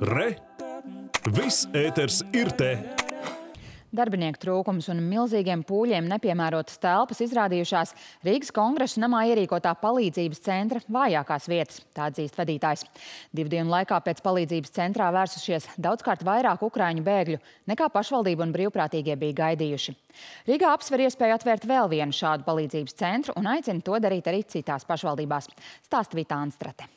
Re! Viss ēters ir te! Darbinieku trūkums un milzīgiem pūļiem nepiemērotas telpas izrādījušās Rīgas kongresa namā ierīkotā palīdzības centra vājākās vietas, tā atzīst vadītājs. Divu dienu laikā pēc palīdzības centrā vērsušies daudzkārt vairāk ukraiņu bēgļu, nekā pašvaldība un brīvprātīgie bija gaidījuši. Rīgā apsver iespēju atvērt vēl vienu šādu palīdzības centru un aicina to darīt arī citās pašvaldībās. Stāsta Vita Anstrate.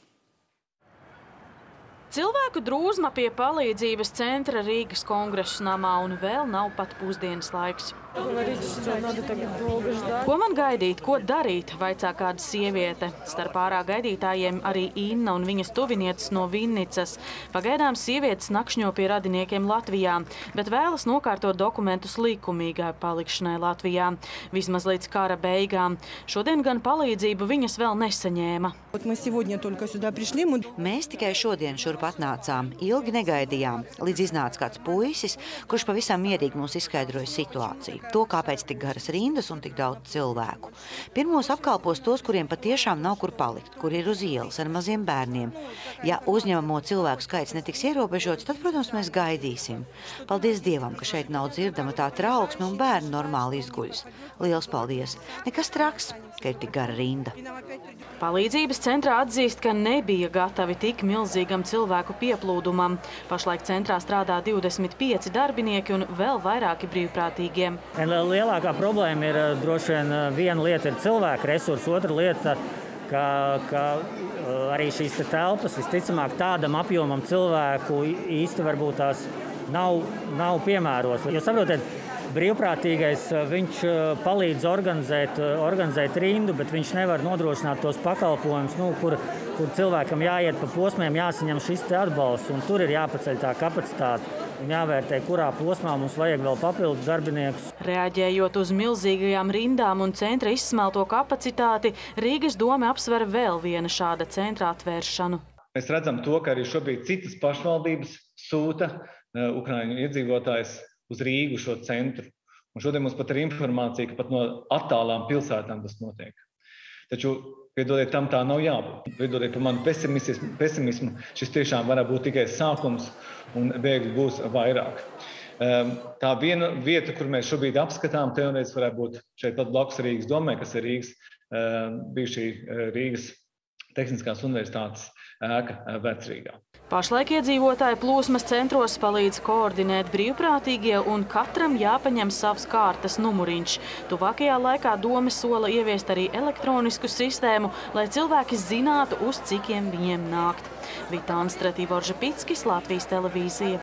Cilvēku drūzma pie palīdzības centra Rīgas kongresa namā un vēl nav pat pusdienas laiks. Ko man gaidīt, ko darīt, vaicā kāda sieviete. Starp ārā gaidītājiem arī Inna un viņas tuvinieces no Vinnicas. Pagaidām sievietes nakšņo pie radiniekiem Latvijā, bet vēlas nokārtot dokumentus likumīgai palikšanai Latvijā. Vismaz līdz kara beigām. Šodien gan palīdzību viņas vēl nesaņēma. Mēs tikai šodien šurp atnācām, ilgi negaidījām, līdz iznāca kāds puisis, kurš pavisam mierīgi mums izskaidroja situāciju. To, kāpēc tik garas rindas un tik daudz cilvēku. Pirmos apkalpos tos, kuriem patiešām nav kur palikt, kur ir uz ielas ar maziem bērniem. Ja uzņemamo cilvēku skaits netiks ierobežots, tad, protams, mēs gaidīsim. Paldies Dievam, ka šeit nav dzirdama tā trauksme un bērni normāli izguļas. Liels paldies! Nekas traks, ka ir tik gara rinda. Palīdzības centrā atzīst, ka nebija gatavi tik milzīgam cilvēku pieplūdumam. Pašlaik centrā strādā 25 darbinieki un vēl vairāki brīvprātīgie. Lielākā problēma ir droši vien viena lieta ir cilvēku resursi, otra lieta ka, ka arī šīs te telpas visticamāk tādam apjomam cilvēku īsti varbūt tās nav, nav piemēros. Jo saprotiet, brīvprātīgais viņš palīdz organizēt, organizēt rindu, bet viņš nevar nodrošināt tos pakalpojumus, nu, kur, kur cilvēkam jāiet pa posmiem, jāsaņem šis atbalsts, un tur ir jāpaceļ tā kapacitāte un jāvērtē, kurā posmā mums vajag vēl papildus darbiniekus. Reaģējot uz milzīgajām rindām un centra izsmelto kapacitāti, Rīgas doma apsver vēl viena šāda centra atvēršanu. Mēs redzam to, ka arī šobrīd citas pašvaldības sūta uh, Ukraiņu iedzīvotājs uz Rīgu šo centru. Un šodien mums pat ir informācija, ka pat no attālām pilsētām tas notiek. Taču, piedodiet, tam tā nav jābūt. Piedodiet par manu pesimismu, šis tiešām var būt tikai sākums un bēgļu būs vairāk. Tā viena vieta, kur mēs šobrīd apskatām, teorētiski varētu būt šeit pat blakus Rīgas domē, kas ir Rīgas, bijušī Rīgas Tehniskās universitātes ēka vecrīgā. Pašlaik iedzīvotāju plūsmas centros palīdz koordinēt brīvprātīgie un katram jāpaņem savs kārtas numuriņš. Tuvākajā laikā doma sola ieviest arī elektronisku sistēmu, lai cilvēki zinātu, uz cikiem viņiem nākt. Vitāns Strativorža Pitskis, Latvijas televīzija.